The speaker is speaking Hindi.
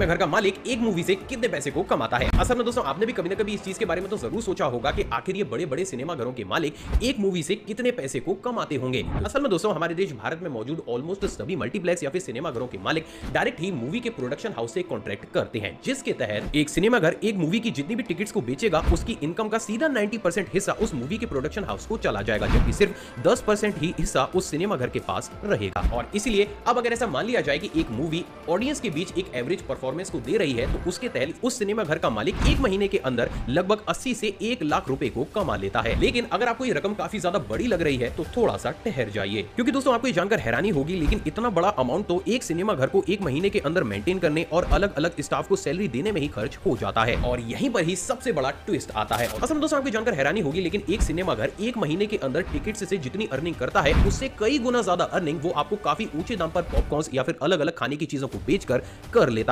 में घर का मालिक एक मूवी से कितने पैसे को कमाता है? असल में दोस्तों, आपने भी कभी ना कभी इस चीज़ के बारे में तो ज़रूर सोचा होगा कि आखिर ये बड़े बड़े सिनेमा घरों के मालिक एक मूवी से कितने पैसे को कमाते होंगे। असल में दोस्तों, हमारे देश भारत में मौजूद ऑलमोस्ट सभी मल्टीप्लेक्स या फिर सिनेमा घरों के मालिक डायरेक्ट ही मूवी के प्रोडक्शन हाउस से कॉन्ट्रैक्ट करते हैं, जिसके तहत एक सिनेमा घर एक मूवी की जितनी भी टिकट्स को बेचेगा, उसकी इनकम का सीधा 90% हिस्सा उस मूवी के प्रोडक्शन हाउस को चला जाएगा, जबकि सिर्फ़ 10% ही हिस्सा उस सिनेमा घर के पास रहेगा। और इसलिए, अब अगर ऐसा मान लिया जाए कि एक मूवी ऑडियंस के बीच एक एवरेज परफॉर्मेंस को दे रही है तो उसके तहत उस सिनेमा घर का मालिक एक महीने के अंदर लगभग 80 से एक लाख रुपए को कमा लेता है। लेकिन अगर आपको ये रकम काफ़ी ज़्यादा बड़ी लग रही है तो थोड़ा सा ठहर जाइए। क्योंकि दोस्तों, आपको ये जानकर हैरानी होगी, लेकिन इतना बड़ा अमाउंट तो एक सिनेमा घर को एक महीने के अंदर मेंटेन करने और अलग अलग स्टाफ को सैलरी देने में ही खर्च हो जाता है। और यहीं पर ही सबसे बड़ा ट्विस्ट आता है। असल में दोस्तों, आपको जानकर हैरानी होगी, लेकिन एक सिनेमा घर एक महीने के अंदर टिकट से जितनी अर्निंग करता है, उससे कई गुना ज़्यादा अर्निंग वो आपको काफ़ी ऊँचे दाम पर पॉपकॉर्न या फिर अलग अलग खाने की चीज़ों को बेचकर कर लेता